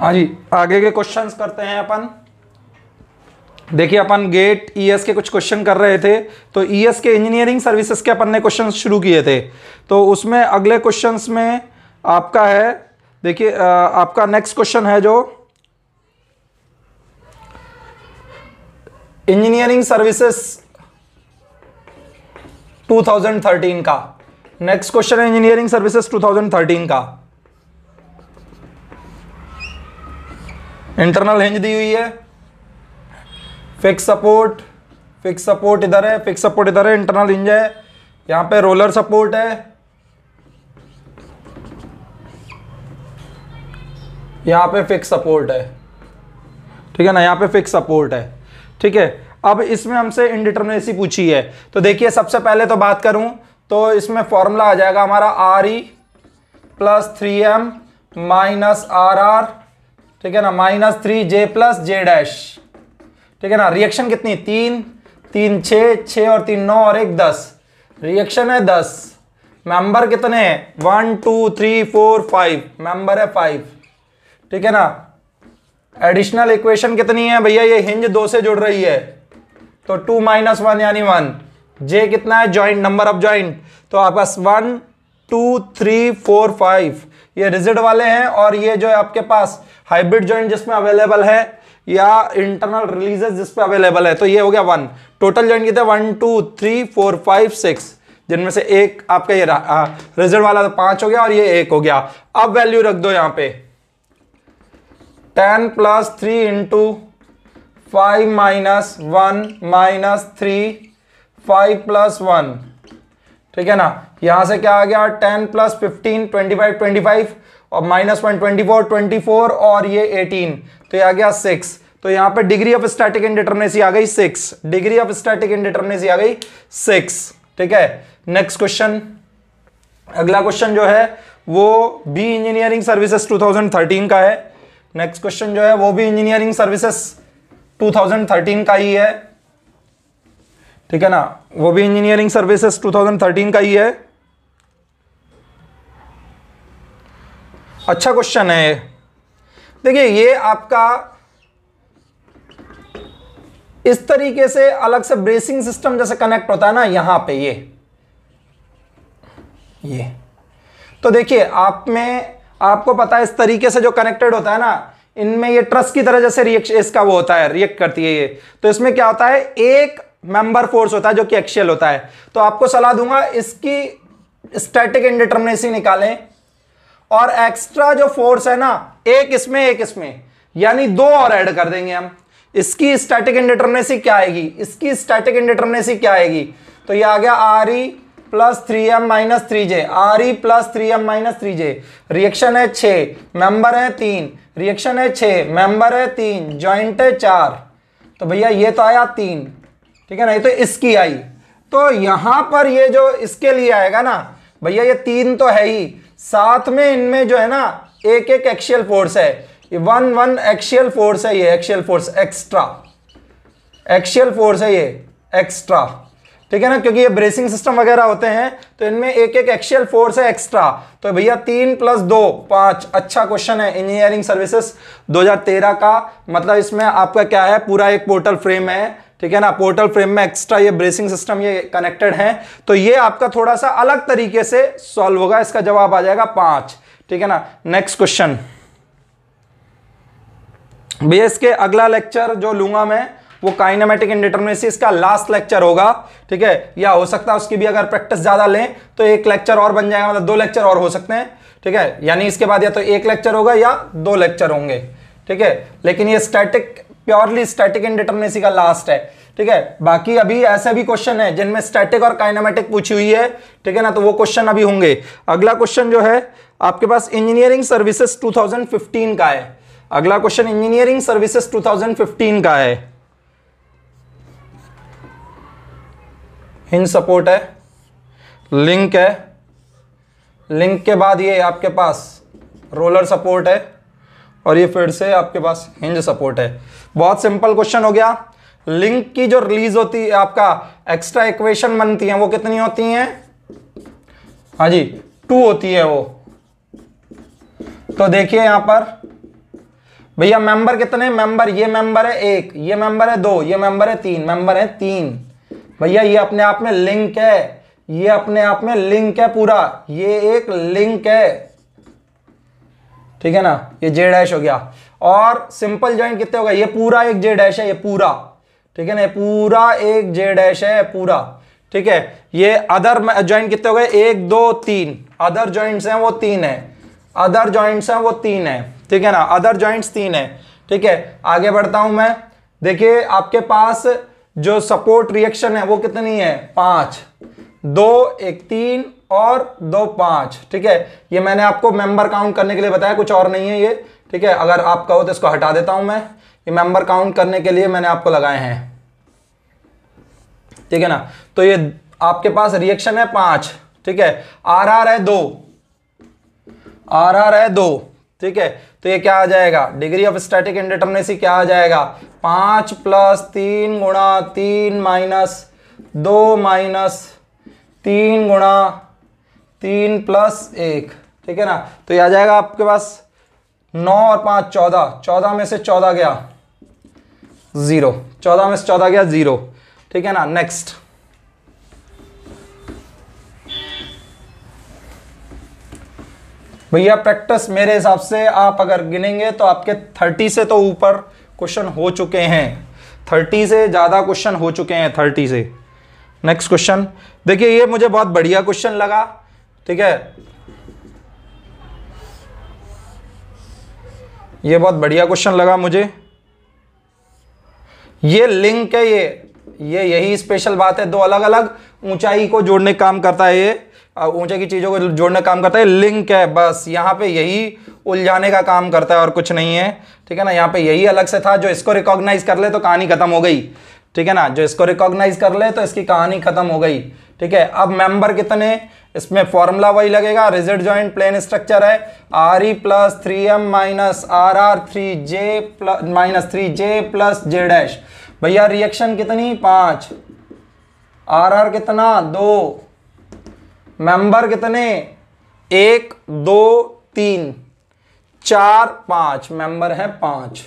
हाँ जी, आगे के क्वेश्चंस करते हैं अपन। देखिए अपन गेट ईएस के कुछ क्वेश्चन कर रहे थे तो ईएस के इंजीनियरिंग सर्विसेज़ के अपन ने क्वेश्चन शुरू किए थे। तो उसमें अगले क्वेश्चंस में आपका है, देखिए आपका नेक्स्ट क्वेश्चन है जो इंजीनियरिंग सर्विसेज़ 2013 का। नेक्स्ट क्वेश्चन है इंजीनियरिंग सर्विसेज़ 2013 का। इंटरनल हिंज दी हुई है फिक्स सपोर्ट फिक्स सपोर्ट इधर है फिक्स सपोर्ट इधर है इंटरनल हिंज है यहाँ पे रोलर सपोर्ट है यहाँ पे फिक्स सपोर्ट है ठीक है ना यहाँ पे फिक्स सपोर्ट है ठीक है अब इसमें हमसे इनडिटर्मिनेसी पूछी है तो देखिए सबसे पहले तो बात करूँ तो इसमें फॉर्मूला आ जाएगा हमारा R E plus three M minus R R ठीक है ना, minus three J plus J dash. ठीक है ना रिएक्शन कितनी? तीन तीन छ छ और तीन नौ और एक दस। रिएक्शन है दस। मेंबर कितने हैं? One two three four five member है फाइव ठीक है ना? एडिशनल इक्वेशन कितनी है भैया? ये हिंज दो से जुड़ रही है। तो टू माइनस वन यानी वन जे कितना है? ज्वाइंट नंबर ऑफ़ ज्वाइंट तो आपके पास one two three four five ये रिजिड वाले हैं और ये जो है आपके पास हाइब्रिड ज्वाइंट जिसमें अवेलेबल है या इंटरनल रिलीजेस जिस पे अवेलेबल है तो ये हो गया वन। टोटल ज्वाइंट कितने? One, two, three, four, five, six. जिनमें से एक आपका ये रिज़ल्ट वाला तो पाँच हो गया और ये एक हो गया। अब वैल्यू रख दो यहाँ पे। Ten plus three into five minus one minus three, five plus one. ठीक है ना? यहाँ से क्या आ गया? Ten plus fifteen, twenty five twenty five. और minus one twenty four twenty four और ये एटीन तो ये आ गया सिक्स तो यहाँ पे डिग्री ऑफ़ स्टैटिक इंडिटर्मिनेसी आ गई six degree of static indeterminacy आ गई सिक्स ठीक है? नेक्स्ट क्वेश्चन अगला क्वेश्चन जो है, वो बी इंजीनियरिंग सर्विसेज़ 2013 का है. नेक्स्ट क्वेश्चन जो है, वो भी इंजीनियरिंग सर्विसेज़ 2013 का ही है. ठीक है ना? वो भी इंजीनियरिंग सर्विसेज़ 2013 का ही है. अच्छा क्वेश्चन है देखिए, ये आपका इस तरीके से अलग से ब्रेसिंग सिस्टम जैसे कनेक्ट होता है ना, यहाँ पे ये। ये। तो देखिए, आप में, आपको पता है इस तरीके से जो कनेक्टेड होता है ना, इनमें ये ट्रस की तरह जैसे रिएक्शन इसका वो होता है रिएक्ट करती है ये। तो इसमें क्या होता है, एक मेंबर फोर्स होता है जो कि एक्शियल होता है। तो आपको सलाह दूँगा, इसकी स्टैटिक इंडिटर्मिनेसी निकालें। और एक्स्ट्रा जो फोर्स है ना, एक इसमें एक इसमें, यानी दो और ऐड कर देंगे हम। इसकी स्टैटिक इंडिटर्मिनेसी क्या आएगी? इसकी स्टैटिक इंडिटर्मिनेसी क्या आएगी? तो ये आ गया R E plus three M minus three J R E plus three M minus three J reaction है छ मेंबर है तीन। रिएक्शन है छ मेंबर है तीन। ज्वाइंट है चार। तो भैया ये तो आया तीन। ठीक है ना ये तो इसकी आई। तो यहाँ पर ये जो इसके लिए आएगा ना, भैया ये तीन तो है ही। साथ में इनमें जो है ना एक एक एक्शियल फोर्स है वन वन एक्शियल फोर्स है ये axial force extra axial force है ये एक्स्ट्रा ठीक है ना? क्योंकि ये ब्रेसिंग सिस्टम वगैरह होते हैं तो इनमें एक एक एक्शियल फोर्स है एक्स्ट्रा तो भैया तीन प्लस दो, पाँच। अच्छा क्वेश्चन है इंजीनियरिंग सर्विसेज़ 2013 का। मतलब इसमें आपका क्या है? पूरा एक पोर्टल फ्रेम है। ठीक है ना? पोर्टल फ्रेम में एक्स्ट्रा ये ब्रेसिंग सिस्टम ये कनेक्टेड है। तो ये आपका थोड़ा सा अलग तरीके से सॉल्व होगा। इसका जवाब आ जाएगा पाँच। ठीक है ना? नेक्स्ट क्वेश्चन भैया, इसके अगला लेक्चर जो लूँगा मैं, वो काइनामेटिक इंडिटर्मिनेसी इसका लास्ट लेक्चर होगा। ठीक है? या हो सकता है उसकी भी अगर प्रैक्टिस ज़्यादा लें तो एक लेक्चर और बन जाएगा मतलब दो लेक्चर और हो सकते हैं। ठीक है? यानी इसके बाद या तो एक लेक्चर होगा या दो लेक्चर होंगे। ठीक है? लेकिन ये स्टैटिक प्योरली स्टैटिक इंडिटर्मिनेसी का लास्ट है। ठीक है? बाकी अभी ऐसे भी क्वेश्चन है, जिनमें स्टैटिक और काइनामेटिक पूछी हुई है, ठीक है ना? तो वो क्वेश्चन अभी होंगे। अगला क्वेश्चन जो है, आपके पास इंजीनियरिंग सर्विसेज़ 2015 का है। अगला क्वेश्चन इंजीनियरिंग सर्विसेज़ 2015 का है। हिंज सपोर्ट है लिंक है। लिंक के बाद ये आपके पास रोलर सपोर्ट है, और ये फिर से आपके पास हिंज सपोर्ट है। बहुत सिंपल क्वेश्चन हो गया। लिंक की जो रिलीज़ होती है, आपका एक्स्ट्रा इक्वेशन बनती है, वो कितनी होती हैं? हाँ जी, टू होती है वो। तो देखिए यहाँ पर, भैया मेंबर कितने? मेंबर ये मेंबर है एक, ये मेंबर है दो, ये मेंबर है तीन मेंबर है तीन। भैया ये अपने आप में लिंक है, ये अपने आप में लिंक है पूरा, ये एक लिंक है। ठीक है ना? ये जे डैश हो गया। और सिंपल ज्वाइंट कितने हो ये पूरा एक जे डैश है, ये पूरा। ठीक है ना पूरा एक जे डैश है, पूरा। ठीक है, ये अदर ज्वाइंट कितने हो गए? एक, दो, तीन। अदर ज्वाइंट्स हैं, वो तीन है। अदर ज्वाइंट्स हैं, वो तीन है। ठीक है ना? अदर ज्वाइंट्स तीन है। ठीक है, आगे बढ़ता हूँ मैं। देखिए, आपके पास जो सपोर्ट रिएक्शन है, वो कितनी है? पाँच। दो, एक, तीन और दो, पाँच। ठीक है, ये मैंने आपको मेंबर काउंट करने के लिए बताया, कुछ और नहीं है ये। ठीक है, अगर आप कहो तो इसको हटा देता हूँ मैं। ये मेंबर काउंट करने के लिए मैंने आपको लगाए हैं। ठीक है ना? तो ये आपके पास रिएक्शन है पाँच। ठीक है? आर आर है दो। आर आर है दो। ठीक है? तो ये क्या आ जाएगा? डिग्री ऑफ़ स्टैटिक इंडिटर्मिनेसी क्या आ जाएगा? पाँच प्लस तीन गुणा तीन माइनस दो माइनस तीन गुणा तीन प्लस एक। ठीक है ना? तो ये आ जाएगा आपके पास नौ और पाँच, चौदह। चौदह में से चौदह गया। ज़ीरो। चौदह में से चौदह गया ज़ीरो। ठीक है ना? नेक्स्ट भैया प्रैक्टिस मेरे हिसाब से आप अगर गिनेंगे तो आपके थर्टी से तो ऊपर क्वेश्चन हो चुके हैं। थर्टी से ज़्यादा क्वेश्चन हो चुके हैं थर्टी से। नेक्स्ट क्वेश्चन देखिए, ये मुझे बहुत बढ़िया क्वेश्चन लगा। ठीक है? ये बहुत बढ़िया क्वेश्चन लगा मुझे। ये लिंक है ये। ये यही स्पेशल बात है। दो अलग अलग ऊंचाई को जोड़ने काम करता है ये। ऊंचाई की चीज़ों को जोड़ने काम करता है। लिंक है बस। यहाँ पे यही उलझाने का काम करता है और कुछ नहीं है। ठीक है ना? यहाँ पे यही अलग से था। जो इसको रिकॉग्नाइज कर ले तो कहानी खत्म हो गई। ठीक है ना? जो इसको रिकॉग्नाइज कर ले तो इसकी कहानी खत्म हो गई। ठीक है? अब मेंबर कितने? इसमें फॉर्मूला वही लगेगा। रिजिड ज्वाइंट प्लेन स्ट्रक्चर है। R E plus three M minus R R three J plus minus three J plus J dash भैया रिएक्शन कितनी? पाँच। आर आर कितना? दो। मेंबर कितने? एक, दो, तीन। चार, पाँच। मेंबर है पाँच।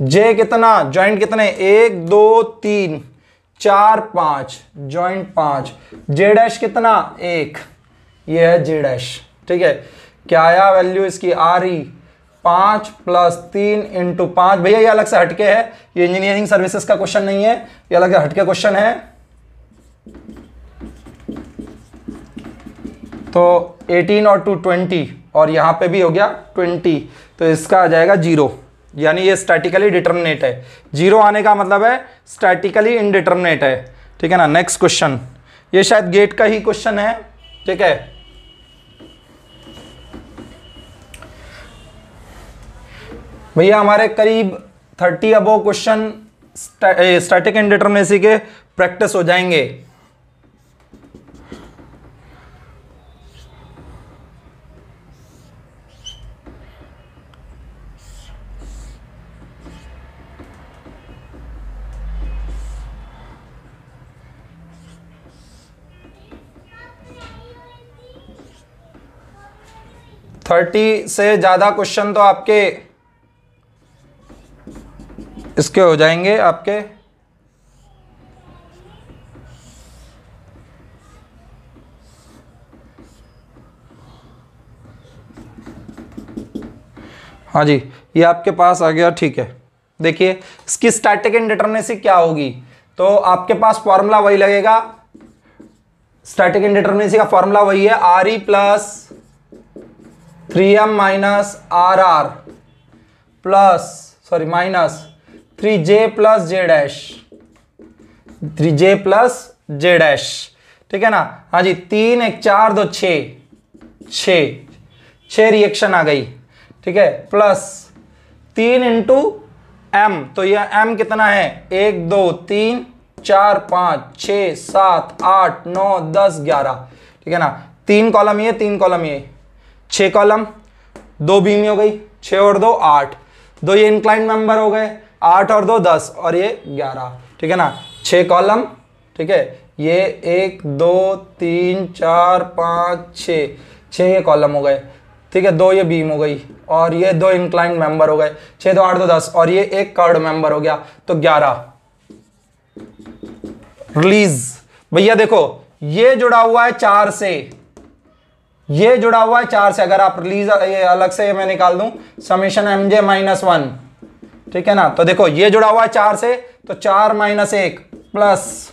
जे कितना? ज्वाइंट कितने? एक, दो, तीन। चार पाँच ज्वाइंट पाँच। जे डैश कितना? एक। ये है जे डैश ठीक है? क्या आया वैल्यू इसकी? आ रही पाँच प्लस तीन इंटू पाँच। भैया, ये अलग से हटके है। ये इंजीनियरिंग सर्विसेज़ का क्वेश्चन नहीं है। ये अलग से हटके क्वेश्चन है। तो 18 और टू 20 और यहाँ पे भी हो गया 20 तो इसका आ जाएगा ज़ीरो यानी ये स्टैटिकली डिटर्मिनेट है। ज़ीरो आने का मतलब है स्टैटिकली इनडिटर्मिनेट है। ठीक है ना? नेक्स्ट क्वेश्चन ये शायद गेट का ही क्वेश्चन है। ठीक है? भैया, हमारे करीब 30 अबो क्वेश्चन स्टैटिक इनडिटर्मिनेसी के प्रैक्टिस हो जाएँगे। थर्टी से ज़्यादा क्वेश्चन तो आपके इसके हो जाएँगे आपके। हाँ जी, ये आपके पास आ गया, ठीक है। देखिए, इसकी स्टैटिक इंडिटर्मिनेसी क्या होगी? तो आपके पास फॉर्मूला वही लगेगा। स्टैटिक इंडिटर्मिनेसी का फॉर्मूला वही है R E plus three M minus R R plus sorry minus three J plus J dash. Three J plus J dash. ठीक है ना? हाँ जी, तीन, एक, चार, दो, छ। छ। रिएक्शन आ गई। ठीक है? प्लस तीन इंटू एम तो यह एम कितना है? एक, दो, तीन, चार, पाँच, छ, सात, आठ, नौ, दस, ग्यारह। ठीक है ना? तीन कॉलम ये, तीन कॉलम ये। छः कॉलम, दो बीमी हो गई छः और दो, आठ। दो ये इंक्लाइन मेंबर हो गए, आठ और दो, दस, और ये ग्यारह। ठीक है ना? छः कॉलम, ठीक है? ये एक, दो, तीन, चार, पाँच छ छः ये कॉलम हो गए, ठीक है? दो ये बीम हो गई, और ये दो इंक्लाइन मेंबर हो गए। छह दो, आठ दो, दस, और ये एक कर्ड मेंबर हो गया तो ग्यारह। रिलीज़ भैया देखो, ये जुड़ा हुआ है चार से। ये जुड़ा हुआ है चार से, अगर आप रिलीज़ ये अलग से मैं निकाल दूँ summation M J minus one ठीक है ना? तो देखो, ये जुड़ा हुआ है चार से तो चार माइनस एक प्लस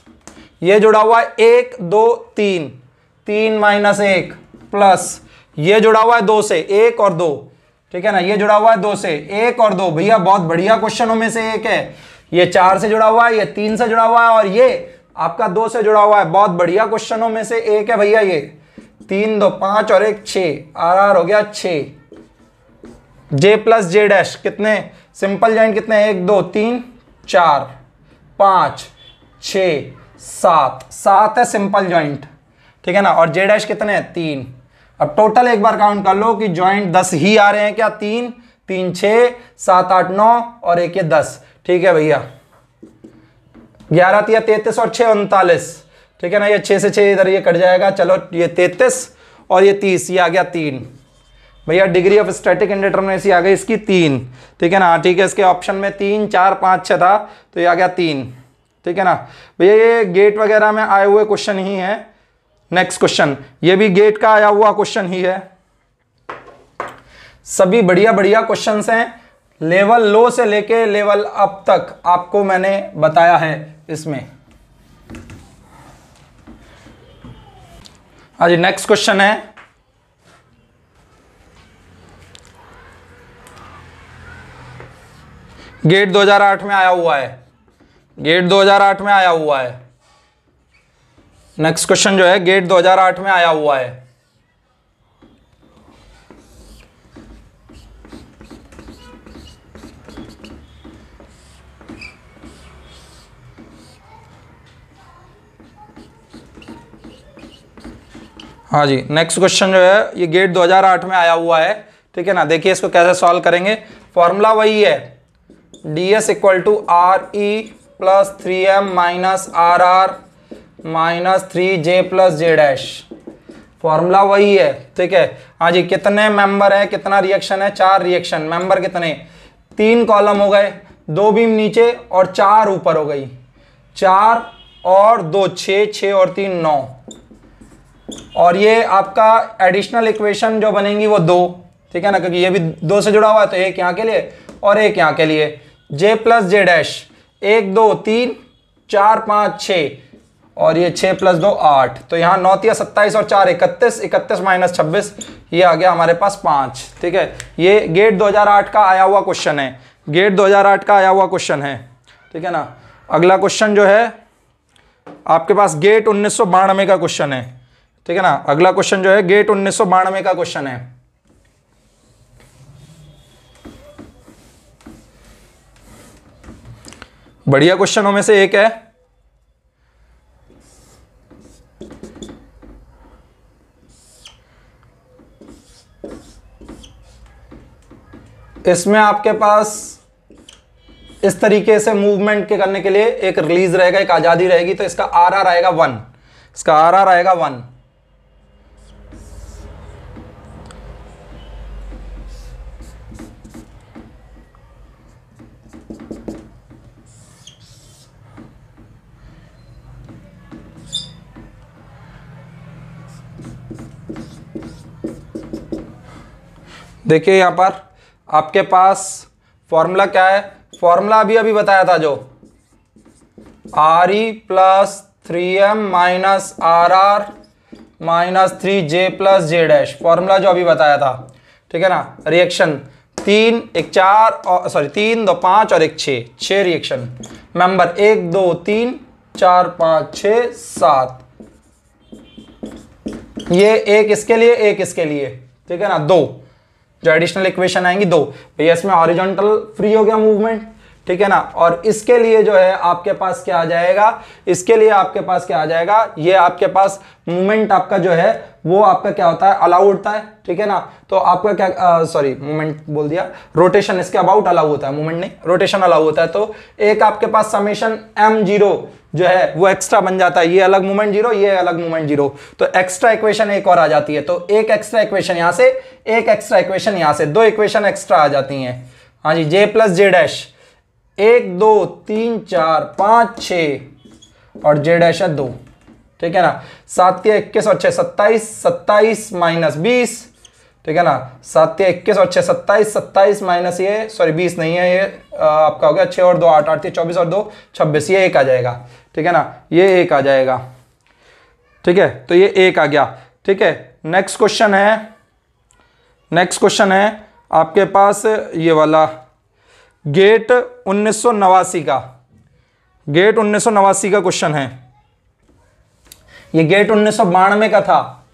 ये जुड़ा हुआ है एक, दो, तीन। तीन माइनस एक प्लस ये जुड़ा हुआ है दो से, एक और दो। ठीक है ना? ये जुड़ा हुआ है दो से, एक और दो। भैया, बहुत बढ़िया क्वेश्चनों में से एक है। ये चार से जुड़ा हुआ है, ये तीन से जुड़ा हुआ है, और ये आपका दो से जुड़ा हुआ है। बहुत बढ़िया क्वेश्चनों में से एक है भैया ये। तीन दो पाँच और एक छ। आर आर हो गया छ। जे प्लस जे डैश कितने? सिंपल जॉइंट कितने एक, दो, तीन, चार, पाँच, छ, सात। सात है सिंपल जॉइंट। ठीक है ना? और जे डैश कितने हैं? तीन। अब टोटल एक बार काउंट कर लो कि ज्वाइंट दस ही आ रहे हैं क्या? तीन तीन, छ, सात, आठ, नौ और एक ये दस। ठीक है भैया? ग्यारह तिया तैतीस और छह उनतालीस। ठीक है ना, ये छह से छह इधर ये कट जाएगा। चलो, ये तैतीस और ये तीस, ये आ गया तीन। भैया, डिग्री ऑफ़ स्टैटिक इंडिटर्मिनेसी आ गई इसकी तीन। ठीक है ना, ठीक है, इसके ऑप्शन में तीन, चार, पाँच छः था तो ये आ गया तीन। ठीक है ना, भैया, ये गेट वगैरह में आए हुए क्वेश्चन ही है। नेक्स्ट क्वेश्चन ये भी गेट का आया हुआ क्वेश्चन ही है। सभी बढ़िया बढ़िया क्वेश्चन हैं। लेवल लो से लेके लेवल अप तक, आपको मैंने बताया है इसमें। हाँ जी नेक्स्ट क्वेश्चन है गेट 2008 में आया हुआ है। गेट 2008 में आया हुआ है। नेक्स्ट क्वेश्चन जो है गेट 2008 में आया हुआ है। हाँ जी नेक्स्ट क्वेश्चन जो है, ये गेट 2008 में आया हुआ है। ठीक है ना? देखिए इसको कैसे सॉल्व करेंगे। फॉर्मूला वही है। D S equal to R E plus three M minus R R minus three J plus J dash formula वही है। ठीक है? हाँ जी, कितने मेंबर हैं? कितना रिएक्शन है? चार रिएक्शन मेंबर कितने? तीन कॉलम हो गए, दो बीम नीचे और चार ऊपर हो गई। चार और दो छ छ और तीन, नौ। और ये आपका एडिशनल इक्वेशन जो बनेंगी वो दो। ठीक है ना? क्योंकि ये भी दो से जुड़ा हुआ है तो एक यहाँ के लिए और एक यहाँ के लिए। जे प्लस जे डैश एक, दो, तीन, चार, पाँच छ और ये छः प्लस दो, आठ। तो यहाँ नौ तिया सत्ताईस और चार इकतीस इकतीस माइनस छब्बीस, ये आ गया हमारे पास पाँच। ठीक है? ये गेट 2008 का आया हुआ क्वेश्चन है। गेट 2008 का आया हुआ क्वेश्चन है। ठीक है ना? अगला क्वेश्चन जो है, आपके पास गेट उन्नीस का क्वेश्चन है। ठीक है ना? अगला क्वेश्चन जो है गेट उन्नीस सौ बानवे का क्वेश्चन है। बढ़िया क्वेश्चनों में से एक है। इसमें आपके पास इस तरीके से मूवमेंट के करने के लिए एक रिलीज़ रहेगा, एक आज़ादी रहेगी तो इसका आर आर आएगा वन इसका आर आर आएगा वन देखिए यहाँ पर, आपके पास फॉर्मूला क्या है? फॉर्मूला अभी अभी बताया था जो। R E plus three M minus R R minus three J plus J dash formula जो अभी बताया था। ठीक है ना? रिएक्शन तीन, एक चार और सॉरी तीन, दो, पाँच और एक छ। छ रिएक्शन मेंबर एक, दो, तीन, चार, पाँच, छ, सात। ये एक इसके लिए, एक इसके लिए। ठीक है ना? दो। जो एडिशनल इक्वेशन आएँगी दो। भैया इसमें हॉरिजॉन्टल फ्री हो गया मूवमेंट ठीक है ना? और इसके लिए जो है आपके पास क्या आ जाएगा? इसके लिए आपके पास क्या आ जाएगा? ये आपके पास मूवमेंट आपका जो है, वो आपका क्या होता है? अलाउ होता है, ठीक है ना? तो आपका क्या सॉरी मूवमेंट बोल दिया। रोटेशन इसके अबाउट अलाउ होता है मूवमेंट नहीं। रोटेशन अलाउ होता है तो एक आपके पास समेशन एम ज़ीरो जो है, वो एक्स्ट्रा बन जाता है। ये अलग मूवमेंट ज़ीरो ये अलग मूवमेंट ज़ीरो तो एक्स्ट्रा इक्वेशन एक और आ जाती है। तो एक एक्स्ट्रा इक्वेशन यहाँ से, एक एक्स्ट्रा इक्वेशन यहाँ से। दो इक्वेशन एक्स्ट्रा आ जाती हैं। हाँ जी जे प्लस जे डैश एक दो तीन चार पाँच छ और जे डैश है दो। ठीक है ना? सात के इक्कीस और छह सत्ताईस सत्ताईस माइनस बीस। ठीक है ना? सात या इक्कीस और छह सत्ताईस सत्ताईस माइनस ये सॉरी बीस नहीं है ये आ, आपका हो गया छह और दो आठ आठ चौबीस और दो छब्बीस ये एक आ जाएगा। ठीक है ना? ये एक आ जाएगा। ठीक है? तो ये एक आ गया। ठीक है? नेक्स्ट क्वेश्चन है। नेक्स्ट क्वेश्चन है। आपके पास ये वाला गेट उन्नीस सौ नवासी का। गेट उन्नीस सौ नवासी का क्वेश्चन है। ये गेट उन्नीस सौ बानवे का था।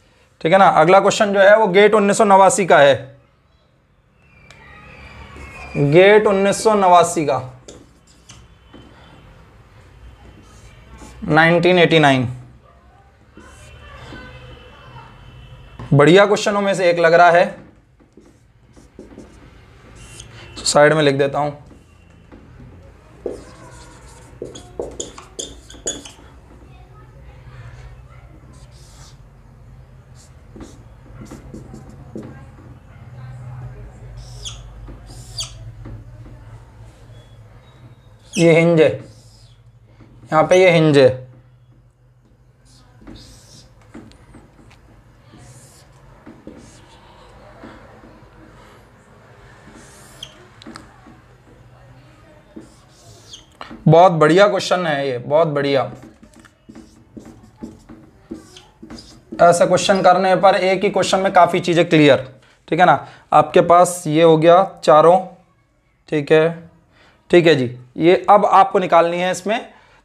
ठीक है ना? अगला क्वेश्चन जो है वो गेट उन्नीस सौ नवासी का है। गेट उन्नीस सौ नवासी का। 1989 बढ़िया क्वेश्चनों में से एक लग रहा है। साइड में लिख देता हूँ। ये हिंज है। यहाँ पे ये हिंज है। बहुत बढ़िया क्वेश्चन है ये, बहुत बढ़िया। ऐसा क्वेश्चन करने पर एक ही क्वेश्चन में काफ़ी चीज़ें क्लियर ठीक है ना? आपके पास ये हो गया चारों, ठीक है? ठीक है जी, ये अब आपको निकालनी है इसमें।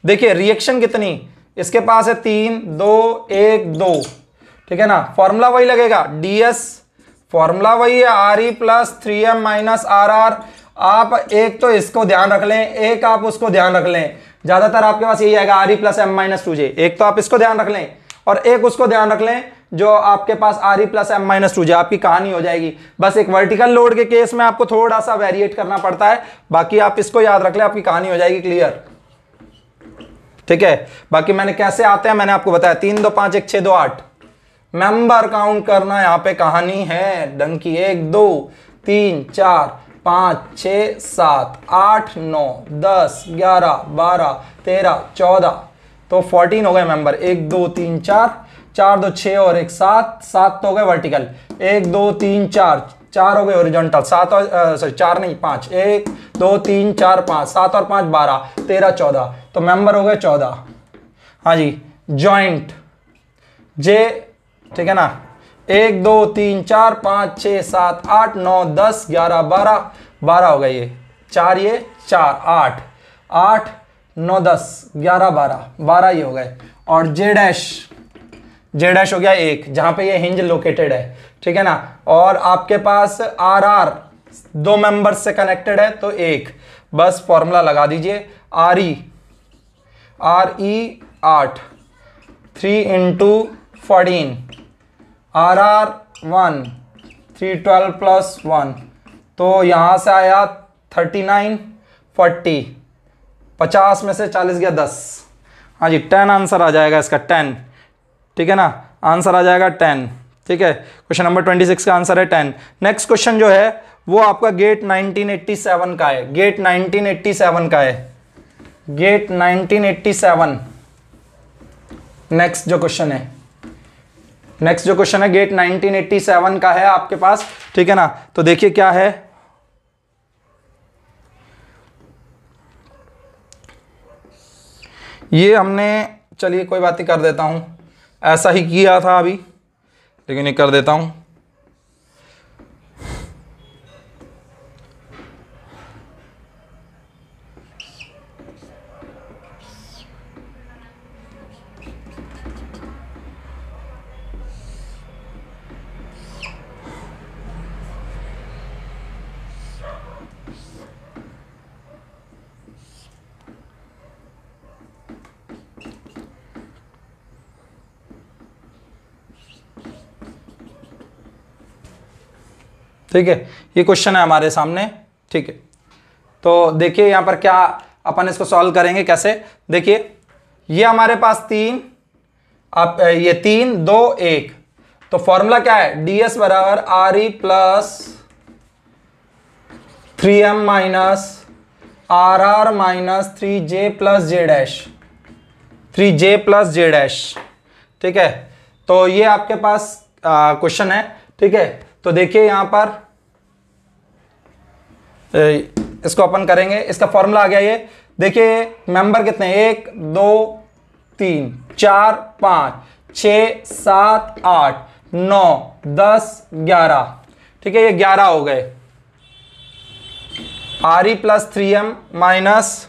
देखिए रिएक्शन कितनी? इसके पास है तीन, दो, एक, दो, ठीक है ना? फॉर्मूला वही लगेगा। डी एस फॉर्मूला वही है R E plus three M minus R R आप एक तो इसको ध्यान रख लें, एक आप उसको ध्यान रख लें। ज़्यादातर आपके पास यही आएगा R E plus M minus two J एक तो आप इसको ध्यान रख लें और एक उसको ध्यान रख लें जो आपके पास R E plus M minus two J आपकी कहानी हो जाएगी। बस एक वर्टिकल लोड के केस में आपको थोड़ा सा वेरिएट करना पड़ता है। बाकी आप इसको याद रख लें, आपकी कहानी हो जाएगी क्लियर ठीक है? बाकी मैंने कैसे आते हैं मैंने आपको बताया। तीन दो पाँच, एक छह दो आठ। मेंबर काउंट करना यहाँ पे कहानी है। डंकी एक, दो, तीन, चार पाँच, छ, सात, आठ, नौ, दस, ग्यारह, बारह, तेरह, चौदह। तो फोर्टीन हो गए मेंबर एक, दो, तीन, चार। चार, दो, छः और एक, सात। सात तो हो गए वर्टिकल एक, दो, तीन, चार। चार हो गए ओरिजेंटल सात और सॉरी चार नहीं, पाँच। एक, दो, तीन, चार, पाँच। सात और पाँच, बारह। तेरह, चौदह। तो मेंबर हो गए चौदह। हाँ जी। जॉइंट जे ठीक है ना? एक, दो, तीन, चार, पाँच छ सात, आठ, नौ, दस, ग्यारह, बारह। बारह हो गए ये। चार ये, चार, आठ। आठ, नौ, दस, ग्यारह, बारह। बारह ये हो गए। और जे डैश। जे डैश हो गया एक, जहाँ पे ये हिंज लोकेटेड है। ठीक है ना? और आपके पास आर आर दो मेंबर्स से कनेक्टेड है तो एक। बस फॉर्मूला लगा दीजिए। R E. आर ई आठ। Three into fourteen. R R one, three twelve plus one. तो यहाँ से आया थर्टी नाइन, फोर्टी। पचास में से चालीस गया दस। हाँ जी, टेन आंसर आ जाएगा इसका, टेन। ठीक है ना? आंसर आ जाएगा टेन। ठीक है? क्वेश्चन नंबर ट्वेंटी सिक्स का आंसर है टेन। नेक्स्ट क्वेश्चन जो है, वो आपका गेट 1987 का है। गेट 1987 का है। गेट 1987 नेक्स्ट जो क्वेश्चन है। नेक्स्ट जो क्वेश्चन है गेट 1987 का है आपके पास। ठीक है ना? तो देखिए क्या है। ये हमने, चलिए कोई बात नहीं, कर देता हूँ। ऐसा ही किया था अभी। लेकिन ये कर देता हूँ। ठीक है? ये क्वेश्चन है हमारे सामने, ठीक है? तो देखिए यहाँ पर क्या अपन इसको सॉल्व करेंगे, कैसे? देखिए, ये हमारे पास तीन आप ये तीन, दो, एक। तो फॉर्मूला क्या है? डी एस बराबर R E plus three M minus R R minus three J plus J dash three J plus J dash ठीक है? तो ये आपके पास क्वेश्चन है, ठीक है? तो देखिए यहाँ पर इसको अपन करेंगे। इसका फॉर्मूला आ गया ये। देखिए मेंबर कितने एक, दो, तीन, चार, पाँच, छ, सात, आठ, नौ, दस, ग्यारह। ठीक है, ये ग्यारह हो गए। R E plus three M minus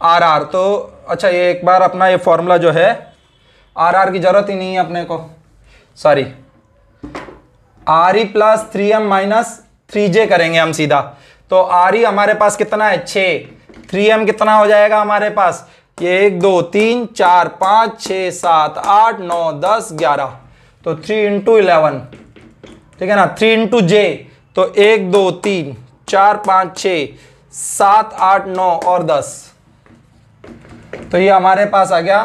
R R. तो अच्छा ये एक बार अपना ये फॉर्मूला जो है, आर आर की ज़रूरत ही नहीं है अपने को। Sorry R E plus three M minus three J करेंगे हम सीधा। तो आर ई हमारे पास कितना है? छ थ्री एम कितना हो जाएगा हमारे पास? ये एक, दो, तीन, चार, पाँच छ सात, आठ, नौ, दस, ग्यारह। तो थ्री इंटू इलेवन ठीक है ना? थ्री इंटू जे तो एक, दो, तीन, चार, पाँच छ सात, आठ, नौ और दस। तो ये हमारे पास आ गया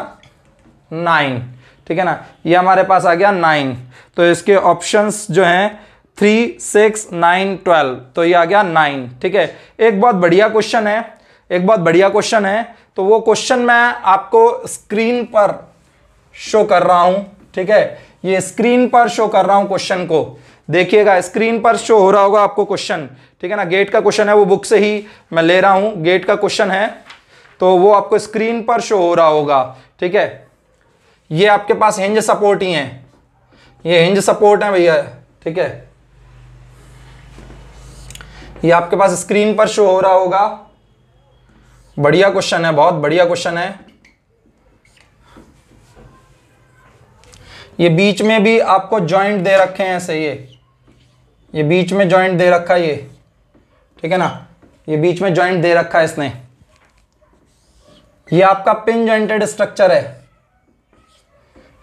नाइन। ठीक है ना? ये हमारे पास आ गया नाइन। तो इसके ऑप्शंस जो हैं थ्री सिक्स नाइन ट्वेल्व तो ये आ गया नाइन ठीक है? एक बहुत बढ़िया क्वेश्चन है, एक बहुत बढ़िया क्वेश्चन है। तो वो क्वेश्चन मैं आपको स्क्रीन पर शो कर रहा हूँ, ठीक है? ये स्क्रीन पर शो कर रहा हूँ क्वेश्चन को। देखिएगा स्क्रीन पर शो हो रहा होगा आपको क्वेश्चन ठीक है ना? गेट का क्वेश्चन है वो बुक से ही मैं ले रहा हूँ। गेट का क्वेश्चन है तो वो आपको स्क्रीन पर शो हो रहा होगा, ठीक है? ये आपके पास हिंज सपोर्ट ही है। ये हिंज सपोर्ट है भैया, ठीक है? ये आपके पास स्क्रीन पर शो हो रहा होगा। बढ़िया क्वेश्चन है, बहुत बढ़िया क्वेश्चन है। ये बीच में भी आपको जॉइंट दे रखे हैं ऐसे ये। ये बीच में जॉइंट दे रखा है ये। ठीक है ना? ये बीच में जॉइंट दे रखा है इसने। ये आपका पिन जॉइंटेड स्ट्रक्चर है।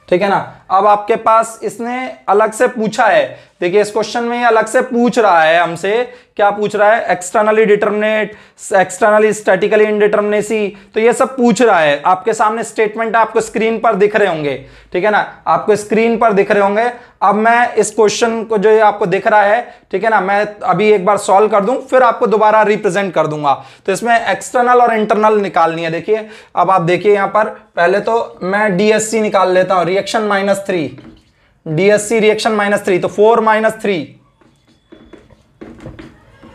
ठीक है ना? अब आपके पास इसने अलग से पूछा है। देखिए, इस क्वेश्चन में अलग से पूछ रहा है हमसे। क्या पूछ रहा है? Externally determinate externally statically indeterminacy तो ये सब पूछ रहा है। आपके सामने स्टेटमेंट आपको स्क्रीन पर दिख रहे होंगे। ठीक है ना? आपको स्क्रीन पर दिख रहे होंगे। अब मैं इस क्वेश्चन को जो ये आपको दिख रहा है, ठीक है ना? मैं अभी एक बार सॉल्व कर दूँ, फिर आपको दोबारा रिप्रेजेंट कर दूँगा। तो इसमें एक्सटर्नल और इंटरनल निकालनी है। देखिए, अब आप देखिए यहाँ पर, पहले तो मैं डीएससी निकाल लेता हूँ। Reaction minus three DSC reaction minus three तो फोर माइनस थ्री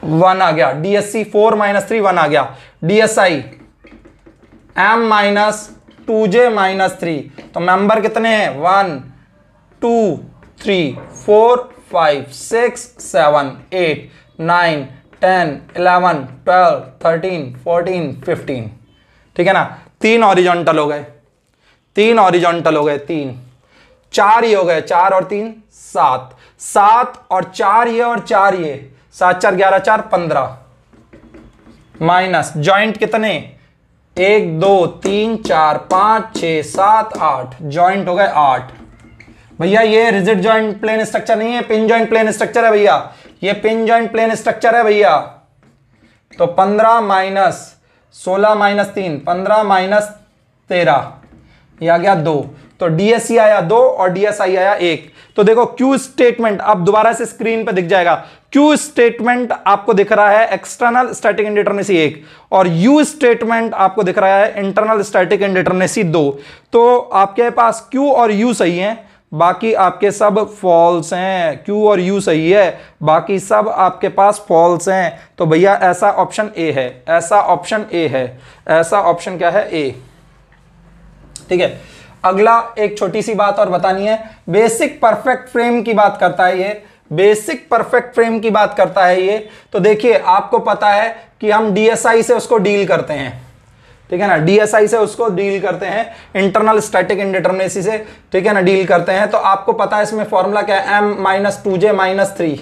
वन आ गया. DSC four minus three one आ गया. DSI M minus two J minus three तो मेंबर कितने हैं? One two three four five six seven eight nine ten eleven twelve thirteen fourteen fifteen ठीक है ना? तीन ऑरिजोंटल हो गए. तीन ऑरिजोंटल हो गए, तीन. चार ये हो गए, चार और तीन, सात। सात और चार ये और चार ये। सात, चार, ग्यारह, चार, पंद्रह। माइनस ज्वाइंट कितने? एक, दो, तीन, चार, पाँच, छ, सात, आठ। ज्वाइंट हो गए आठ। भैया, ये रिजिट ज्वाइंट प्लेन स्ट्रक्चर नहीं है, पिन ज्वाइंट प्लेन स्ट्रक्चर है भैया। ये पिन ज्वाइंट प्लेन स्ट्रक्चर है भैया। तो पंद्रह माइनस सोलह माइनस तीन, पंद्रह माइनस तेरह। ये आ गया दो। तो डीएससी आया दो और डीएसआई आया एक। तो देखो क्यू स्टेटमेंट अब दोबारा से स्क्रीन पे दिख जाएगा। क्यू स्टेटमेंट आपको दिख रहा है एक्सटर्नल स्टैटिक इंडिटर्मिनेसी एक और यू स्टेटमेंट आपको दिख रहा है इंटरनल स्टैटिक इंडिटर्मिनेसी दो। तो आपके पास क्यू और यू सही है, बाकी आपके सब फॉल्स हैं। क्यू और यू सही है, बाकी सब आपके पास फॉल्स हैं। तो भैया, ऐसा ऑप्शन ए है, ऐसा ऑप्शन ए है, ऐसा ऑप्शन क्या है ए ठीक है अगला एक छोटी सी बात और बतानी है। बेसिक परफेक्ट फ्रेम की बात करता है ये। बेसिक परफेक्ट फ्रेम की बात करता है ये। तो देखिए, आपको पता है कि हम डीएसआई से उसको डील करते हैं। ठीक है ना? डीएसआई से उसको डील करते हैं। इंटरनल स्टैटिक इंडिटर्मिनेसी से, ठीक है ना? डील करते हैं। तो आपको पता है इसमें फॉर्मूला क्या है? M minus two J minus three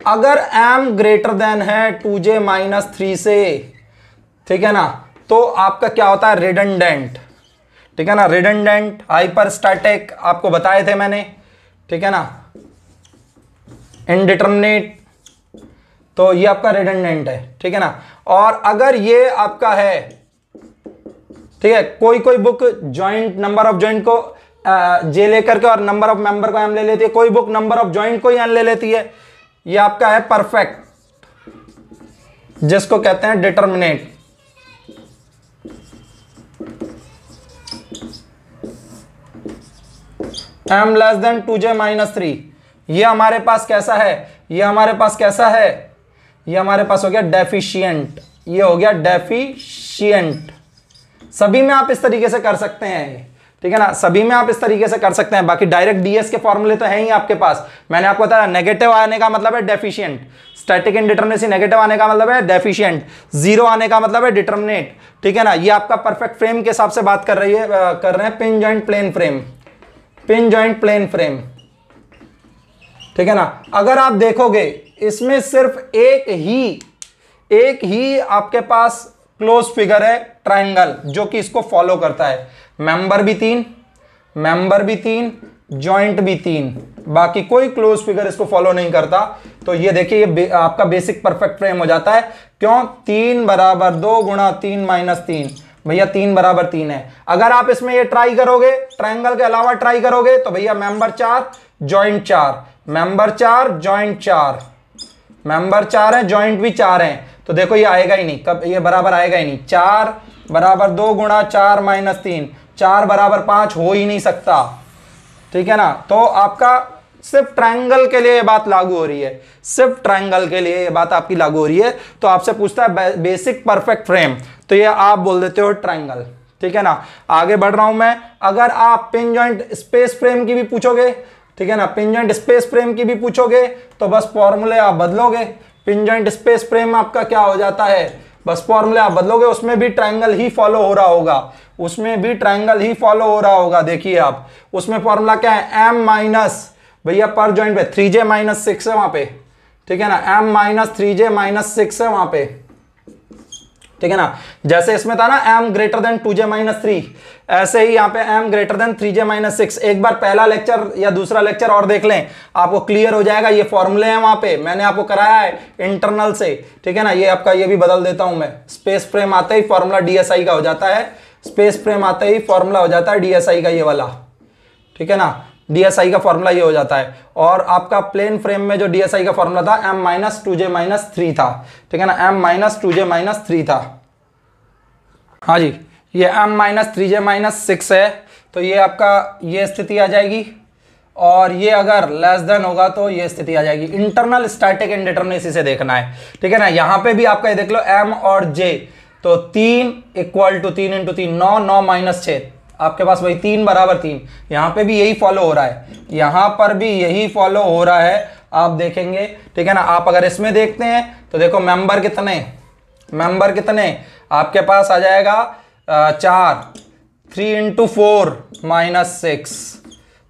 अगर एम ग्रेटर देन है टू जे माइनस थ्री से, ठीक है ना? तो आपका क्या होता है? रिडंडेंट ठीक है ना? रिडेंडेंट हाइपर हाइपरस्टैटिक आपको बताए थे मैंने। ठीक है ना? इनडिटर्मिनेट तो ये आपका रिडेंडेंट है। ठीक है ना? और अगर ये आपका है, ठीक है कोई कोई book joint number of joint को जे लेकर के और नंबर ऑफ़ मेंबर को एम ले लेती है। कोई बुक नंबर ऑफ़ ज्वाइंट को ही एन ले लेती है। ये आपका है परफेक्ट जिसको कहते हैं determinate M less than two J minus three ये हमारे पास कैसा है? ये हमारे पास कैसा है? ये हमारे पास हो गया डेफिशिएंट ये हो गया डेफिशिएंट सभी में आप इस तरीके से कर सकते हैं। ठीक है ना? सभी में आप इस तरीके से कर सकते हैं। बाकी डायरेक्ट डीएस के फॉर्मूले तो है ही आपके पास। मैंने आपको बताया नेगेटिव आने का मतलब है डेफिशिएंट स्टैटिक इंडिटर्मिनेसी नेगेटिव आने का मतलब है डेफिशिएंट ज़ीरो आने का मतलब है डिटर्मिनेट ठीक है ना? ये आपका परफेक्ट फ्रेम के हिसाब से बात कर रही है कर रहे हैं pin joint plane frame pin joint plane frame ठीक है ना? अगर आप देखोगे इसमें सिर्फ़ एक ही एक ही आपके पास क्लोज फिगर है ट्राइंगल जो कि इसको फॉलो करता है। मेंबर भी तीन मेंबर भी तीन जॉइंट भी तीन। बाकी कोई क्लोज फिगर इसको फॉलो नहीं करता। तो ये देखिए ये बे, आपका बेसिक परफेक्ट फ्रेम हो जाता है। क्यों? तीन बराबर दो गुणा तीन माइनस तीन। भैया तीन बराबर तीन है। अगर आप इसमें ये ट्राई करोगे ट्राइंगल के अलावा ट्राई करोगे तो भैया मेंबर चार जॉइंट चार। मेंबर चार जॉइंट चार। मेंबर चार है जॉइंट भी चार है। तो देखो ये आएगा ही नहीं। कब ये बराबर आएगा ही नहीं। चार बराबर दो गुणा चार माइनस तीन। चार बराबर पाँच हो ही नहीं सकता। ठीक है ना? तो आपका सिर्फ़ ट्रायंगल के लिए ये बात लागू हो रही है। सिर्फ़ ट्रायंगल के लिए ये बात आपकी लागू हो रही है। तो आपसे पूछता है बेसिक परफेक्ट फ्रेम तो ये आप बोल देते हो ट्राइंगल ठीक है ना? आगे बढ़ रहा हूँ मैं। अगर आप पिन जॉइंट स्पेस फ्रेम की भी पूछोगे, ठीक है ना? पिन जॉइंट स्पेस फ्रेम की भी पूछोगे तो बस फॉर्मूले आप बदलोगे। पिन जॉइंट स्पेस फ्रेम आपका क्या हो जाता है? बस फॉर्मूले आप बदलोगे, उसमें भी ट्राइंगल ही फॉलो हो रहा होगा। उसमें भी ट्राइंगल ही फॉलो हो रहा होगा, देखिए आप। उसमें फॉर्मूला क्या है? एम माइनस भैया पर जॉइंट पे थ्री जे माइनस सिक्स है वहाँ पे। ठीक है ना? M minus three J minus six है वहाँ पे। ठीक है ना? जैसे इसमें था ना M greater than two J minus three ऐसे ही यहाँ पे M greater than three J minus six एक बार पहला लेक्चर या दूसरा लेक्चर और देख लें। आपको क्लियर हो जाएगा, ये फॉर्मूले हैं वहाँ पे। मैंने आपको कराया है इंटरनल से। ठीक है ना? ये आपका, ये भी बदल देता हूँ मैं। स्पेस फ्रेम आते ही फॉर्मूला डीएसआई का हो जाता है। स्पेस फ्रेम आते ही फॉर्मूला हो जाता है डीएसआई का ये वाला। ठीक है ना? डीएसआई का फॉर्मूला ये हो जाता है। और आपका प्लेन फ्रेम में जो डीएसआई का फॉर्मूला था M minus two J minus three था। ठीक है ना? M minus two J minus three था। हाँ जी, ये M minus three J minus six है। तो ये आपका, ये स्थिति आ जाएगी। और ये अगर लेस देन होगा तो ये स्थिति आ जाएगी। इंटरनल स्टैटिक इंडिटर्मिनेसी से देखना है। ठीक है ना? यहाँ पे भी आपका ये देख लो एम और जे तो तीन इक्वल टू तीन इंटू तीन, नौ नौ माइनस छ आपके पास वही तीन बराबर तीन। यहाँ पे भी यही फॉलो हो रहा है। यहाँ पर भी यही फॉलो हो रहा है। आप देखेंगे, ठीक है ना? आप अगर इसमें देखते हैं तो देखो मेंबर कितने मेंबर कितने आपके पास आ जाएगा चार। Three into four minus six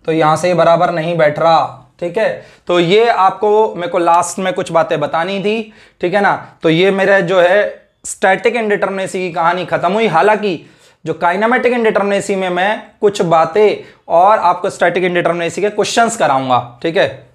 तो यहाँ से बराबर नहीं बैठ रहा, ठीक है? तो ये आपको, मेरे को लास्ट में कुछ बातें बतानी थी, ठीक है ना? तो ये मेरा जो है स्टैटिक इंडिटर्मिनेसी की कहानी खत्म हुई। हालाँकि जो काइनामेटिक इंडिटर्मिनेसी में मैं कुछ बातें और आपको स्टैटिक इंडिटर्मिनेसी के क्वेश्चंस कराऊँगा, ठीक है?